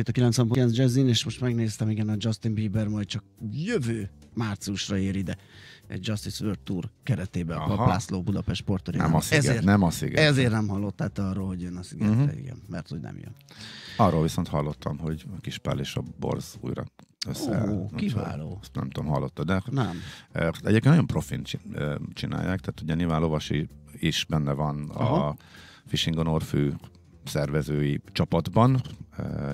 Itt a 90.9 Jazzin, és most megnéztem, igen, a Justin Bieber majd csak jövő márciusra ér ide egy Justice World Tour keretében Aha. a László Budapest Sportarénában. Nem a sziget, ezért, nem a sziget. Ezért nem hallottál arról, hogy jön a szigetre, uh-huh. igen, mert hogy nem jön. Arról viszont hallottam, hogy a Kispál és a Borz újra össze. Ó, kiváló. Ezt nem tudom, hallottad, de nem. egyébként nagyon profin csinálják, tehát ugye nyilván Lovasi is benne van Aha. a Fishing on Orfű szervezői csapatban,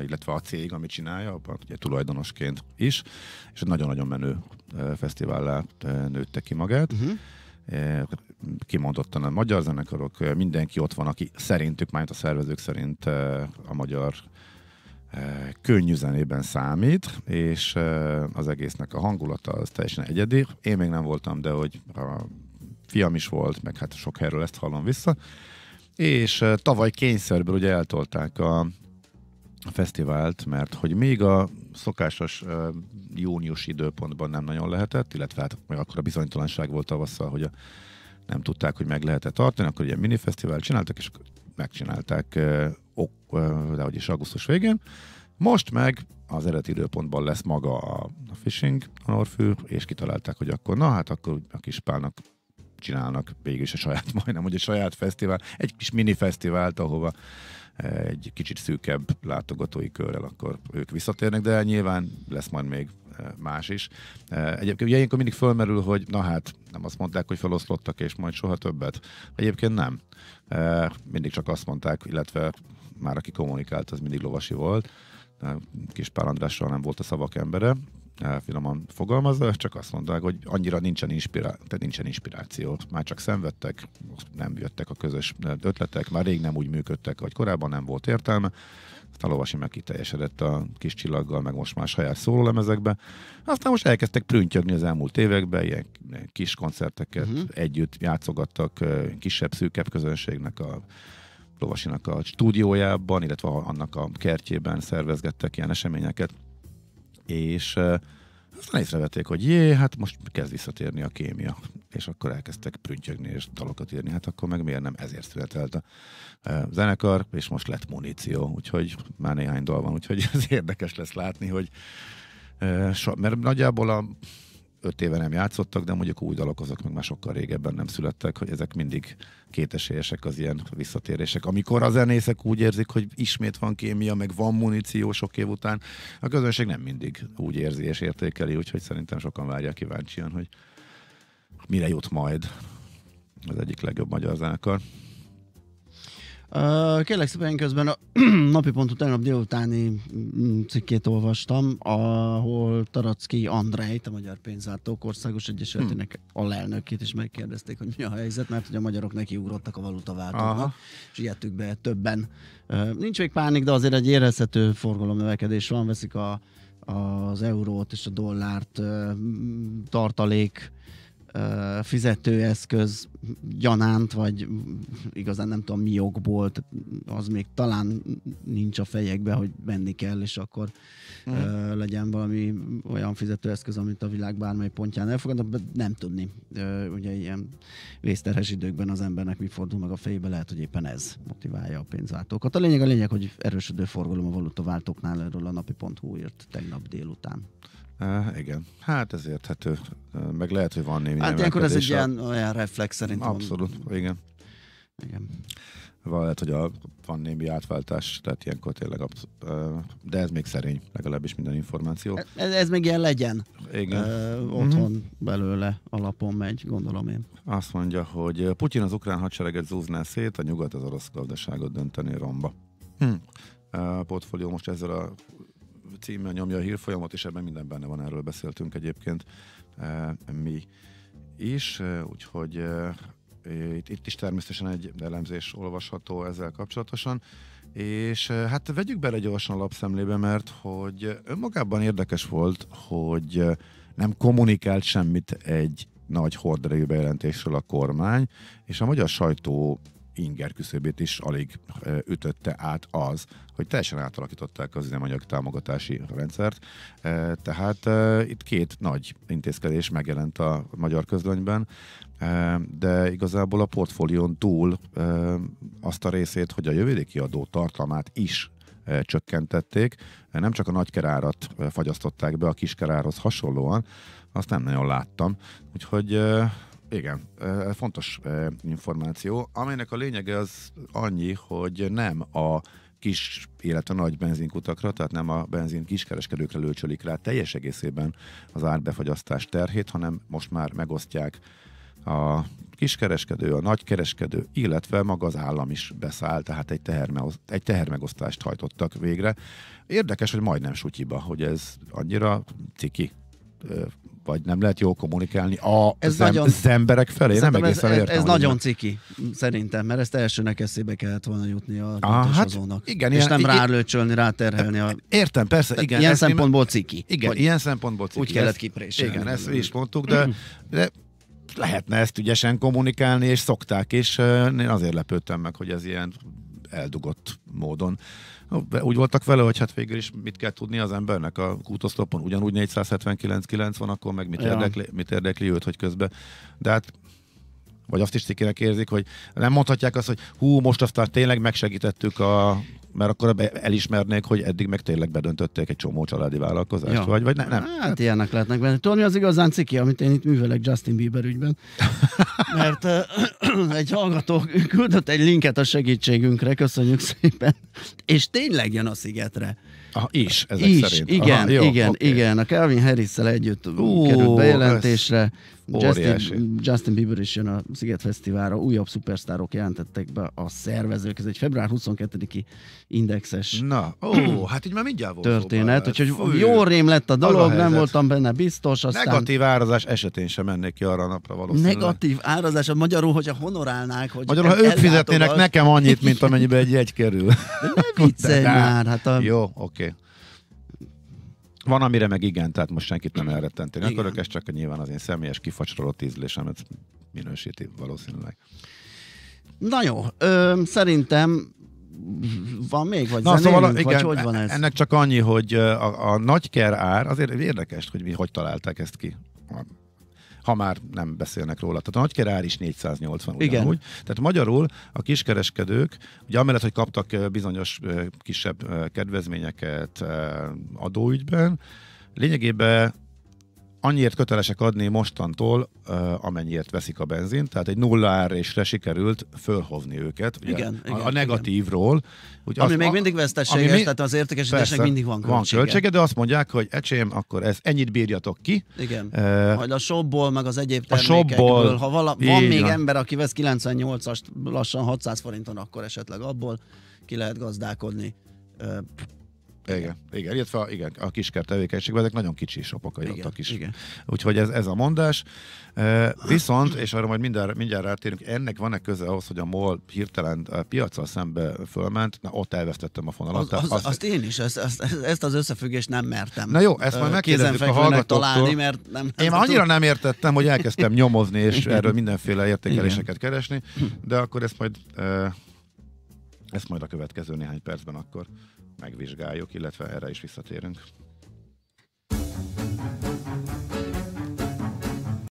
illetve a cég, amit csinálja, abban ugye tulajdonosként is, és nagyon-nagyon menő fesztivállá nőtte ki magát. Uh-huh. Kimondottan a magyar zenekarok, mindenki ott van, aki szerintük, majd a szervezők szerint a magyar könnyű zenében számít, és az egésznek a hangulata az teljesen egyedi. Én még nem voltam, de hogy a fiam is volt, meg hát sok helyről ezt hallom vissza. És tavaly kényszerből ugye eltolták a fesztivált, mert hogy még a szokásos uh, június időpontban nem nagyon lehetett, illetve hát meg akkor a bizonytalanság volt tavasszal, hogy a, nem tudták, hogy meg lehet-e tartani, akkor ugye minifesztivál csináltak, és megcsinálták uh, ok, uh, de hogy is augusztus végén. Most meg az eredeti időpontban lesz maga a, a fishing a Norfű, és kitalálták, hogy akkor na hát akkor a kispálnak csinálnak végül is a saját, majdnem, hogy a saját fesztivál, egy kis mini fesztivált, ahova egy kicsit szűkebb látogatói körrel, akkor ők visszatérnek, de nyilván lesz majd még e, más is. E, egyébként ugye ilyenkor mindig fölmerül, hogy na hát, nem azt mondták, hogy feloszlottak, és majd soha többet. Egyébként nem. Mindig csak azt mondták, illetve már aki kommunikált, az mindig lovasi volt. Kis Pál András nem volt a szavak embere, finoman fogalmazza, csak azt mondták, hogy annyira nincsen, inspirá- tehát nincsen inspiráció. Már csak szenvedtek, nem jöttek a közös ötletek, már rég nem úgy működtek, hogy korábban nem volt értelme. Aztán Lovasi meg kiteljesedett a kis csillaggal, meg most már saját szólolemezekbe. Aztán most elkezdtek prüntjögni az elmúlt években, ilyen kis koncerteket uh-huh. együtt játszogattak kisebb, szűkebb közönségnek a Lovasinak a stúdiójában, illetve annak a kertjében szervezgettek ilyen eseményeket és aztán észrevették, hogy jé, hát most kezd visszatérni a kémia. És akkor elkezdtek prüntjögni és dalokat írni. Hát akkor meg miért nem ezért született a zenekar, és most lett muníció. Úgyhogy már néhány dal van, úgyhogy ez érdekes lesz látni, hogy mert nagyjából a öt éve nem játszottak, de mondjuk új dalok azok meg már sokkal régebben nem születtek, hogy ezek mindig kétesélyesek az ilyen visszatérések. Amikor a zenészek úgy érzik, hogy ismét van kémia, meg van muníció sok év után, a közönség nem mindig úgy érzi és értékeli, úgyhogy szerintem sokan várják kíváncsian, hogy mire jut majd az egyik legjobb magyar zenekar. Kérlek szépen közben a napi pontú tegnap délutáni mm, cikkét olvastam, ahol Taracki Andrejt, a Magyar Pénzártók Országos Egyesületének hmm. alelnökét is megkérdezték, hogy mi a helyzet, mert hogy a magyarok neki ugrottak a valutaváltóknak, és ilyetük be többen. Nincs még pánik, de azért egy érezhető forgalomnövekedés van, veszik a, az eurót és a dollárt tartalék fizetőeszköz gyanánt, vagy igazán nem tudom mi jogból, az még talán nincs a fejekbe, hogy menni kell, és akkor mm. uh, legyen valami olyan fizetőeszköz, amit a világ bármely pontján elfogadnak, de nem tudni. Uh, ugye ilyen vészterhes időkben az embernek mi fordul meg a fejébe, lehet, hogy éppen ez motiválja a pénzváltókat. A lényeg a lényeg, hogy erősödő forgalom a valutaváltóknál erről a napi.hu írt tegnap délután. Uh, igen, hát ez érthető. Uh, meg lehet, hogy van némi Hát ilyenkor ez egy ilyen olyan reflex szerintem. Abszolút, igen. Igen. Lehet, hogy a, van némi átváltás, tehát ilyenkor tényleg, uh, de ez még szerény, legalábbis minden információ. Ez, ez még ilyen legyen. Igen. Uh, otthon uh-huh. belőle alapon megy, gondolom én. Azt mondja, hogy Putyin az ukrán hadsereget zúzná szét, a nyugat az orosz gazdaságot dönteni romba. Hm. A portfólió most ezzel a címmel nyomja a hírfolyamot, és ebben minden benne van, erről beszéltünk egyébként e, mi is, e, úgyhogy e, itt, itt is természetesen egy elemzés olvasható ezzel kapcsolatosan, és hát vegyük bele gyorsan a lapszemlébe, mert hogy önmagában érdekes volt, hogy nem kommunikált semmit egy nagy horderejű bejelentésről a kormány, és a magyar sajtó inger küszöbét is alig ütötte át az, hogy teljesen átalakították az üzemanyag támogatási rendszert. Tehát itt két nagy intézkedés megjelent a magyar közlönyben, de igazából a portfólión túl azt a részét, hogy a jövedéki adó tartalmát is csökkentették. Nem csak a nagykerárat fagyasztották be, a kiskerárhoz hasonlóan, azt nem nagyon láttam. Úgyhogy igen, fontos információ, amelynek a lényege az annyi, hogy nem a kis, illetve nagy benzinkutakra, tehát nem a benzin kiskereskedőkre lőcsölik rá teljes egészében az árbefagyasztás terhét, hanem most már megosztják a kiskereskedő, a nagykereskedő, illetve maga az állam is beszáll, tehát egy, tehermeosz, egy tehermegosztást hajtottak végre. Érdekes, hogy majdnem sutyiba, hogy ez annyira ciki vagy nem lehet jól kommunikálni a ez zem, nagyon, az emberek felé? Nem egészen ez, értem. Ez nagyon ciki, szerintem, mert ezt elsőnek eszébe kellett volna jutni a ah, hát, igen, és ilyen, nem rálőcsölni, ráterhelni. A... Értem, persze. Tehát igen, ilyen szempontból ciki. Igen, ilyen szempontból ciki. Úgy kellett kipréselni. Igen, ezt is mondtuk, de, de lehetne ezt ügyesen kommunikálni, és szokták, és én azért lepődtem meg, hogy ez ilyen eldugott módon. Úgy voltak vele, hogy hát végül is mit kell tudni az embernek a kútoszlopon, ugyanúgy 479-9 van, akkor meg mit, ja. érdekli, mit érdekli őt, hogy közben. De hát vagy azt is cikinek érzik, hogy nem mondhatják azt, hogy hú, most aztán tényleg megsegítettük a mert akkor elismernék, hogy eddig meg tényleg bedöntötték egy csomó családi vállalkozást, ja. vagy, vagy ne, nem? Hát ilyenek lehetnek benne. Tudod, mi az igazán ciki, amit én itt művelek Justin Bieber ügyben? Mert uh, egy hallgató küldött egy linket a segítségünkre, köszönjük szépen, és tényleg jön a szigetre. Aha, is, ezek is, szerint. Igen, Aha, jó, igen, okay. igen. A Calvin harris együtt uh, került bejelentésre. Justin, Justin Bieber is jön a Sziget Fesztiválra, újabb szupersztárok jelentettek be a szervezők. Ez egy február 22-i indexes Na, ó, hát így már mindjárt volt történet, úgyhogy jó rém lett a dolog, a nem voltam benne biztos. Aztán... Negatív árazás esetén sem mennék ki arra a napra valószínűleg. Negatív árazás, magyarul, hogyha honorálnák, hogy Magyarul, ha ők fizetnének nekem annyit, mint amennyibe egy jegy kerül. De ne viccelj már, hát a... Jó, oké. Okay. Van, amire meg igen, tehát most senkit nem elrettenteni akarok, ez csak nyilván az én személyes kifacsarolott ízlésemet minősíti valószínűleg. Na jó, ö, szerintem van még, vagy Na, szóval, igen, vagy hogy van ez? Ennek csak annyi, hogy a, a nagyker ár, azért érdekes, hogy mi hogy találták ezt ki ha már nem beszélnek róla. Tehát a nagykerár is 480 ugyanúgy. Igen. Tehát magyarul a kiskereskedők, ugye amellett, hogy kaptak bizonyos kisebb kedvezményeket adóügyben, lényegében annyiért kötelesek adni mostantól, amennyiért veszik a benzint, tehát egy nulla árésre sikerült fölhozni őket. Ugye, igen, a, igen, a negatívról. Ugye ami az, még mindig veszteséges, ami, tehát az értékesítésnek mindig van költsége. Van költsége, de azt mondják, hogy ecsém, akkor ez ennyit bírjatok ki. Igen. Uh, Majd a shopból, meg az egyéb termékekből, ha vala, van még van. ember, aki vesz 98-ast lassan 600 forinton, akkor esetleg abból ki lehet gazdálkodni. Igen, igen, illetve igen, a kiskert tevékenységben ezek nagyon kicsi sopok adottak is. Igen. Úgyhogy ez, ez a mondás. Viszont, és arra majd mindjárt, mindjárt rátérünk, ennek van-e köze ahhoz, hogy a MOL hirtelen a piacsal szembe fölment, na ott elvesztettem a fonalat. Az, az, azt, azt én is, ezt, ezt, ezt az összefüggést nem mertem. Na jó, ezt majd megkérdezzük a hallgatóktól. Találni, mert nem, nem én már annyira nem értettem, hogy elkezdtem nyomozni, és erről mindenféle értékeléseket Igen. keresni, de akkor ezt majd, ezt majd a következő néhány percben akkor megvizsgáljuk, illetve erre is visszatérünk.